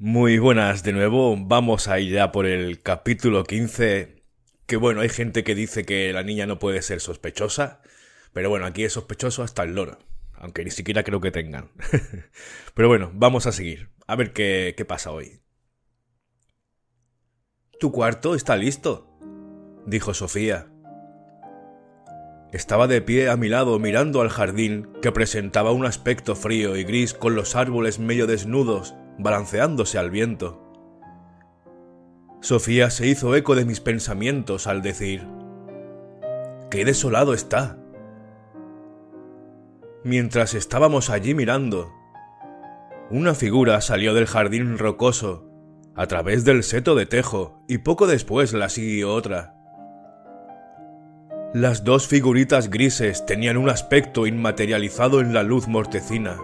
Muy buenas de nuevo, vamos a ir ya por el capítulo 15, que bueno, hay gente que dice que la niña no puede ser sospechosa, pero bueno, aquí es sospechoso hasta el loro, aunque ni siquiera creo que tengan. pero bueno, vamos a seguir, a ver qué, qué pasa hoy. Tu cuarto está listo, dijo Sofía. Estaba de pie a mi lado mirando al jardín que presentaba un aspecto frío y gris con los árboles medio desnudos balanceándose al viento. Sofía se hizo eco de mis pensamientos al decir, ¡Qué desolado está! Mientras estábamos allí mirando, una figura salió del jardín rocoso, a través del seto de tejo, y poco después la siguió otra. Las dos figuritas grises tenían un aspecto inmaterializado en la luz mortecina.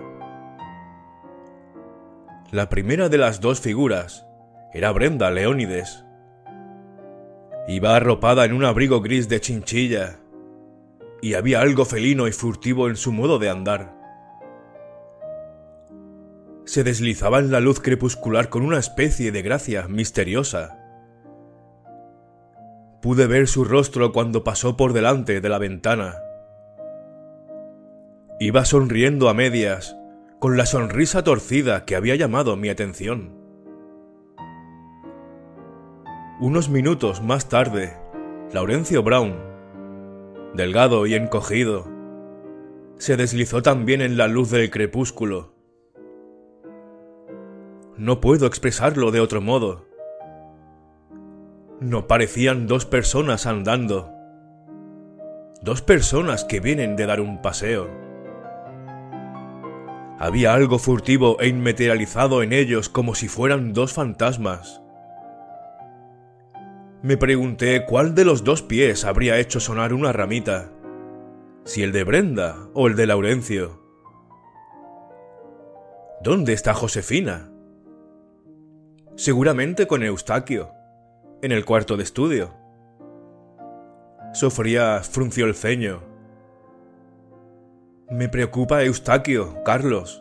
La primera de las dos figuras era Brenda Leónides. Iba arropada en un abrigo gris de chinchilla, y había algo felino y furtivo en su modo de andar. Se deslizaba en la luz crepuscular con una especie de gracia misteriosa. Pude ver su rostro cuando pasó por delante de la ventana. Iba sonriendo a medias con la sonrisa torcida que había llamado mi atención. Unos minutos más tarde, Laurencio Brown, delgado y encogido, se deslizó también en la luz del crepúsculo. No puedo expresarlo de otro modo. No parecían dos personas andando, dos personas que vienen de dar un paseo. Había algo furtivo e inmaterializado en ellos como si fueran dos fantasmas. Me pregunté cuál de los dos pies habría hecho sonar una ramita, si el de Brenda o el de Laurencio. ¿Dónde está Josefina? Seguramente con Eustaquio, en el cuarto de estudio. Sofía frunció el ceño me preocupa Eustaquio, Carlos,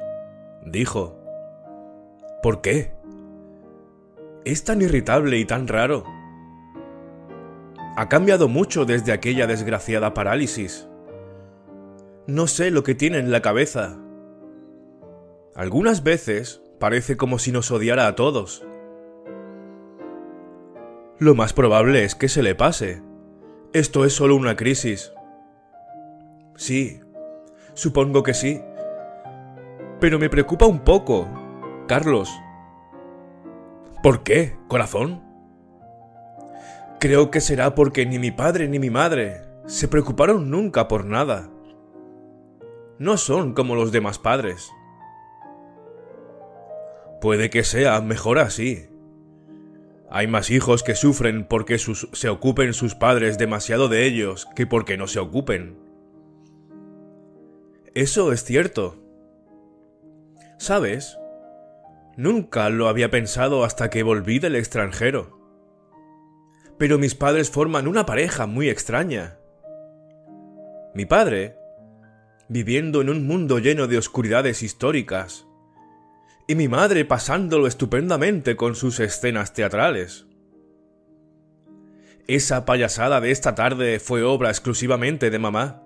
dijo. ¿Por qué? Es tan irritable y tan raro. Ha cambiado mucho desde aquella desgraciada parálisis. No sé lo que tiene en la cabeza. Algunas veces parece como si nos odiara a todos. Lo más probable es que se le pase. Esto es solo una crisis. Sí, Supongo que sí. Pero me preocupa un poco, Carlos. ¿Por qué, corazón? Creo que será porque ni mi padre ni mi madre se preocuparon nunca por nada. No son como los demás padres. Puede que sea mejor así. Hay más hijos que sufren porque se ocupen sus padres demasiado de ellos que porque no se ocupen. Eso es cierto. ¿Sabes? Nunca lo había pensado hasta que volví del extranjero. Pero mis padres forman una pareja muy extraña. Mi padre, viviendo en un mundo lleno de oscuridades históricas, y mi madre pasándolo estupendamente con sus escenas teatrales. Esa payasada de esta tarde fue obra exclusivamente de mamá.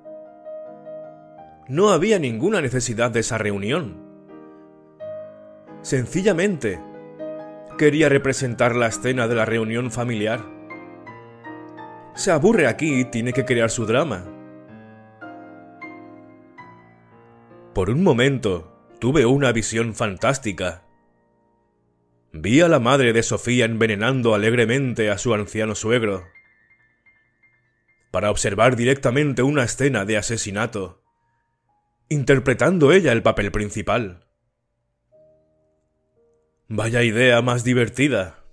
No había ninguna necesidad de esa reunión. Sencillamente, quería representar la escena de la reunión familiar. Se aburre aquí y tiene que crear su drama. Por un momento, tuve una visión fantástica. Vi a la madre de Sofía envenenando alegremente a su anciano suegro, para observar directamente una escena de asesinato interpretando ella el papel principal. Vaya idea más divertida.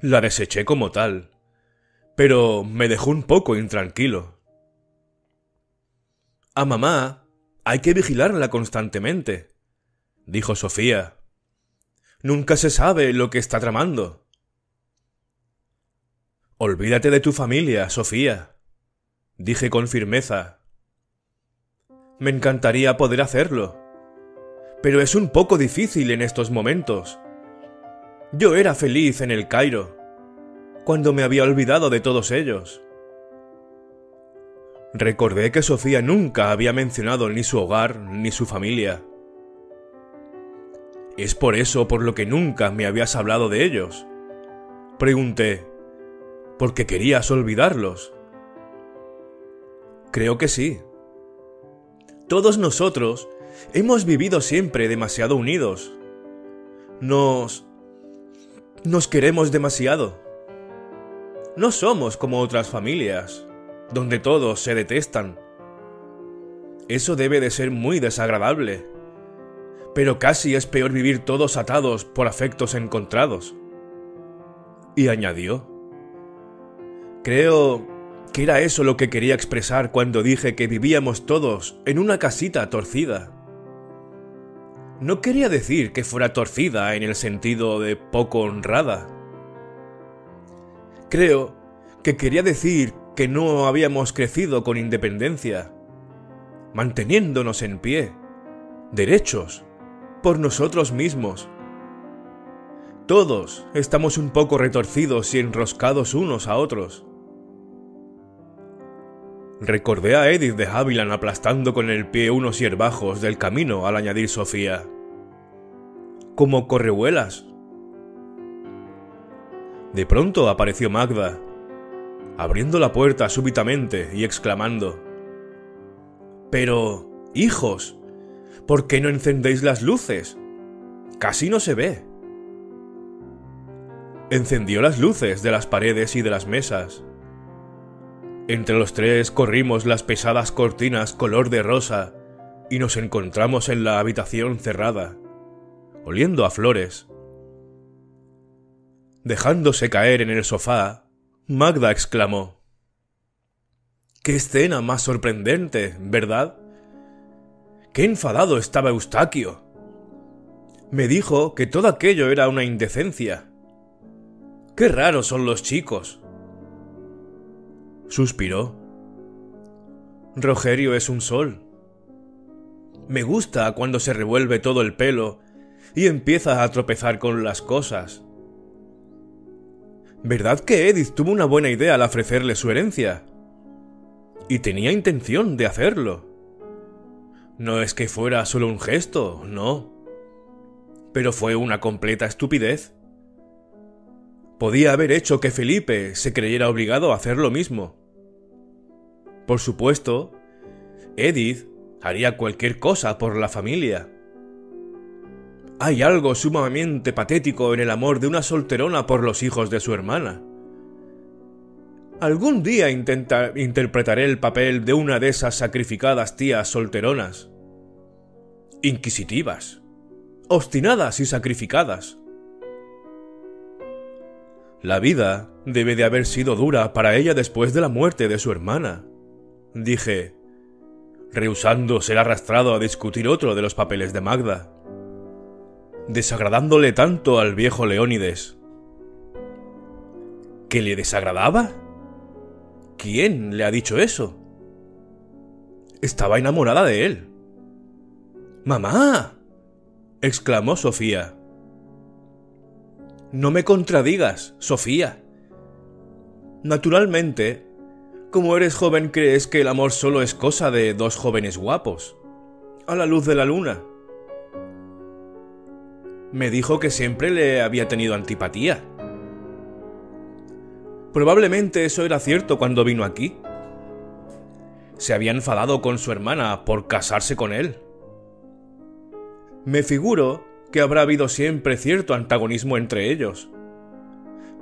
La deseché como tal, pero me dejó un poco intranquilo. A mamá hay que vigilarla constantemente, dijo Sofía. Nunca se sabe lo que está tramando. Olvídate de tu familia, Sofía, dije con firmeza, me encantaría poder hacerlo. Pero es un poco difícil en estos momentos. Yo era feliz en el Cairo, cuando me había olvidado de todos ellos. Recordé que Sofía nunca había mencionado ni su hogar ni su familia. ¿Es por eso por lo que nunca me habías hablado de ellos? Pregunté. ¿Porque querías olvidarlos? Creo que sí. Todos nosotros hemos vivido siempre demasiado unidos. Nos... nos queremos demasiado. No somos como otras familias, donde todos se detestan. Eso debe de ser muy desagradable. Pero casi es peor vivir todos atados por afectos encontrados. Y añadió, Creo que era eso lo que quería expresar cuando dije que vivíamos todos en una casita torcida. No quería decir que fuera torcida en el sentido de poco honrada. Creo que quería decir que no habíamos crecido con independencia, manteniéndonos en pie, derechos, por nosotros mismos. Todos estamos un poco retorcidos y enroscados unos a otros. Recordé a Edith de Haviland aplastando con el pie unos hierbajos del camino al añadir Sofía. Como correhuelas. De pronto apareció Magda, abriendo la puerta súbitamente y exclamando Pero, hijos, ¿por qué no encendéis las luces? Casi no se ve. Encendió las luces de las paredes y de las mesas entre los tres corrimos las pesadas cortinas color de rosa y nos encontramos en la habitación cerrada, oliendo a flores. Dejándose caer en el sofá, Magda exclamó Qué escena más sorprendente, ¿verdad? Qué enfadado estaba Eustaquio. Me dijo que todo aquello era una indecencia. Qué raros son los chicos. Suspiró. Rogerio es un sol. Me gusta cuando se revuelve todo el pelo y empieza a tropezar con las cosas. ¿Verdad que Edith tuvo una buena idea al ofrecerle su herencia? Y tenía intención de hacerlo. No es que fuera solo un gesto, no. Pero fue una completa estupidez podía haber hecho que Felipe se creyera obligado a hacer lo mismo. Por supuesto, Edith haría cualquier cosa por la familia. Hay algo sumamente patético en el amor de una solterona por los hijos de su hermana. Algún día interpretaré el papel de una de esas sacrificadas tías solteronas. Inquisitivas, obstinadas y sacrificadas la vida debe de haber sido dura para ella después de la muerte de su hermana, dije, rehusando ser arrastrado a discutir otro de los papeles de Magda, desagradándole tanto al viejo Leónides. ¿Que le desagradaba? ¿Quién le ha dicho eso? Estaba enamorada de él. ¡Mamá! exclamó Sofía. No me contradigas, Sofía. Naturalmente, como eres joven crees que el amor solo es cosa de dos jóvenes guapos, a la luz de la luna. Me dijo que siempre le había tenido antipatía. Probablemente eso era cierto cuando vino aquí. Se había enfadado con su hermana por casarse con él. Me figuro que habrá habido siempre cierto antagonismo entre ellos.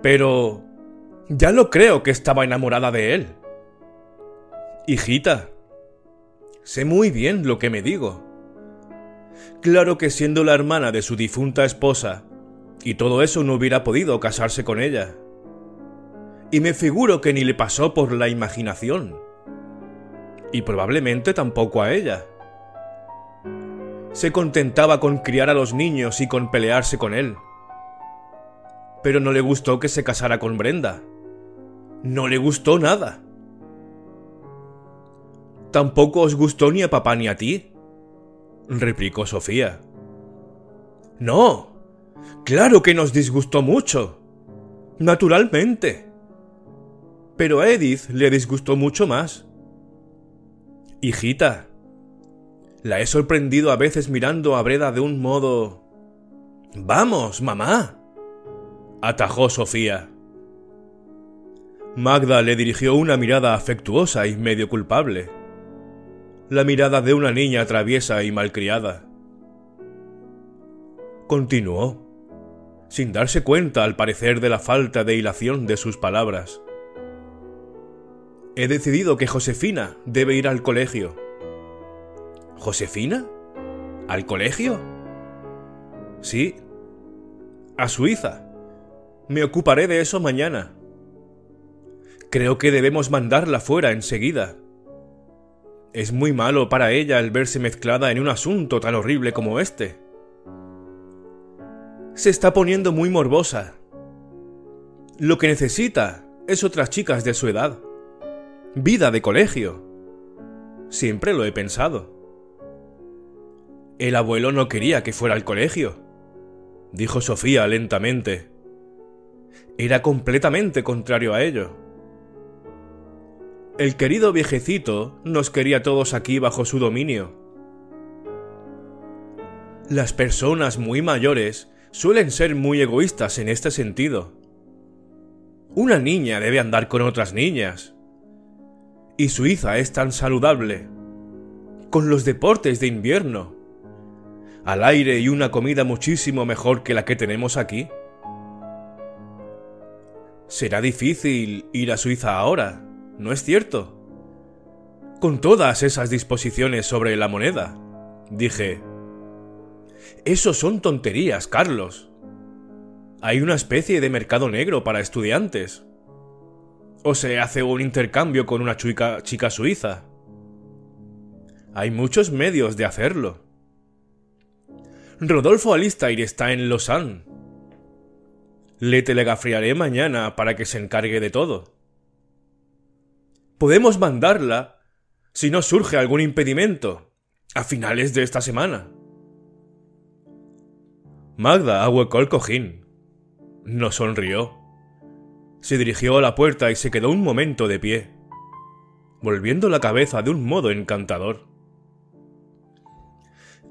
Pero... ya no creo que estaba enamorada de él. Hijita, sé muy bien lo que me digo. Claro que siendo la hermana de su difunta esposa, y todo eso no hubiera podido casarse con ella. Y me figuro que ni le pasó por la imaginación. Y probablemente tampoco a ella se contentaba con criar a los niños y con pelearse con él. Pero no le gustó que se casara con Brenda. No le gustó nada. Tampoco os gustó ni a papá ni a ti, replicó Sofía. No, Claro que nos disgustó mucho. Naturalmente. Pero a Edith le disgustó mucho más. Hijita, la he sorprendido a veces mirando a Breda de un modo... Vamos, mamá. atajó Sofía. Magda le dirigió una mirada afectuosa y medio culpable. La mirada de una niña traviesa y malcriada. Continuó, sin darse cuenta al parecer de la falta de hilación de sus palabras. He decidido que Josefina debe ir al colegio. ¿Josefina? ¿Al colegio? Sí. A Suiza. Me ocuparé de eso mañana. Creo que debemos mandarla fuera enseguida. Es muy malo para ella el verse mezclada en un asunto tan horrible como este. Se está poniendo muy morbosa. Lo que necesita es otras chicas de su edad. Vida de colegio. Siempre lo he pensado. El abuelo no quería que fuera al colegio, dijo Sofía lentamente. Era completamente contrario a ello. El querido viejecito nos quería todos aquí bajo su dominio. Las personas muy mayores suelen ser muy egoístas en este sentido. Una niña debe andar con otras niñas. Y Suiza es tan saludable. Con los deportes de invierno. Al aire y una comida muchísimo mejor que la que tenemos aquí. Será difícil ir a Suiza ahora, ¿no es cierto? Con todas esas disposiciones sobre la moneda, dije. Eso son tonterías, Carlos. Hay una especie de mercado negro para estudiantes. O se hace un intercambio con una chica, chica suiza. Hay muchos medios de hacerlo. Rodolfo Alistair está en Lausanne. Le telegrafiaré mañana para que se encargue de todo. Podemos mandarla si no surge algún impedimento a finales de esta semana. Magda ahuecó el cojín. No sonrió. Se dirigió a la puerta y se quedó un momento de pie, volviendo la cabeza de un modo encantador.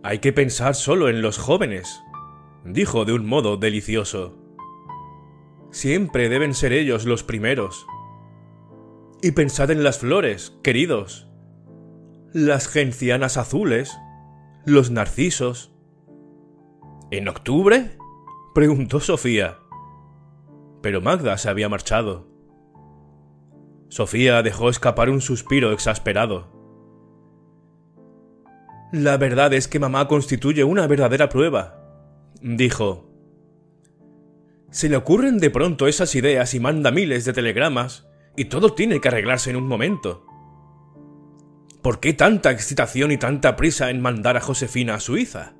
Hay que pensar solo en los jóvenes, dijo de un modo delicioso. Siempre deben ser ellos los primeros. Y pensad en las flores, queridos. Las gencianas azules, los narcisos. ¿En octubre? preguntó Sofía. Pero Magda se había marchado. Sofía dejó escapar un suspiro exasperado. La verdad es que mamá constituye una verdadera prueba, dijo. Se le ocurren de pronto esas ideas y manda miles de telegramas, y todo tiene que arreglarse en un momento. ¿Por qué tanta excitación y tanta prisa en mandar a Josefina a Suiza?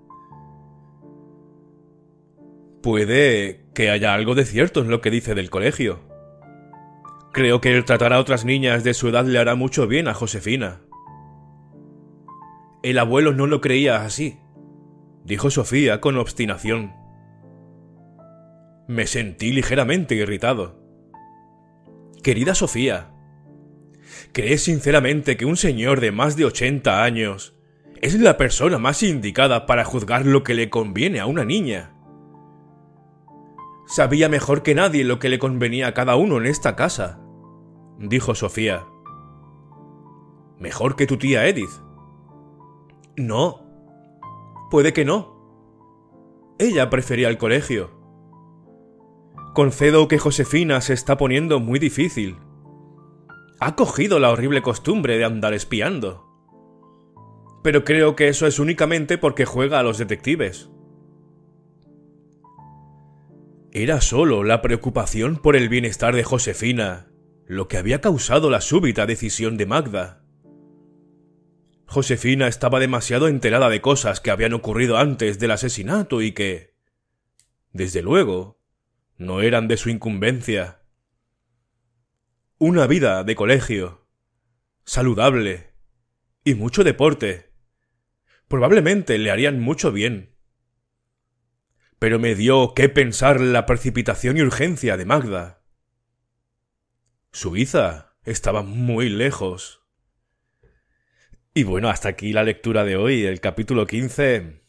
Puede que haya algo de cierto en lo que dice del colegio. Creo que el tratar a otras niñas de su edad le hará mucho bien a Josefina. El abuelo no lo creía así, dijo Sofía con obstinación. Me sentí ligeramente irritado. Querida Sofía, ¿crees sinceramente que un señor de más de ochenta años es la persona más indicada para juzgar lo que le conviene a una niña? Sabía mejor que nadie lo que le convenía a cada uno en esta casa, dijo Sofía. Mejor que tu tía Edith. No. Puede que no. Ella prefería el colegio. Concedo que Josefina se está poniendo muy difícil. Ha cogido la horrible costumbre de andar espiando. Pero creo que eso es únicamente porque juega a los detectives. Era solo la preocupación por el bienestar de Josefina lo que había causado la súbita decisión de Magda. Josefina estaba demasiado enterada de cosas que habían ocurrido antes del asesinato y que, desde luego, no eran de su incumbencia. Una vida de colegio, saludable y mucho deporte, probablemente le harían mucho bien pero me dio que pensar la precipitación y urgencia de Magda. Suiza estaba muy lejos. Y bueno, hasta aquí la lectura de hoy, el capítulo 15.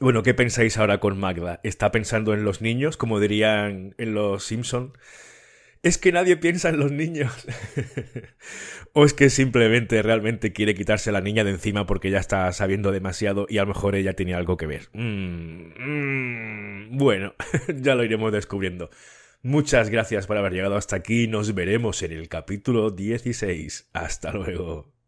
Bueno, ¿qué pensáis ahora con Magda? ¿Está pensando en los niños, como dirían en los Simpson? Es que nadie piensa en los niños. o es que simplemente realmente quiere quitarse la niña de encima porque ya está sabiendo demasiado y a lo mejor ella tenía algo que ver. Mm, mm, bueno, ya lo iremos descubriendo. Muchas gracias por haber llegado hasta aquí. Nos veremos en el capítulo 16. Hasta luego.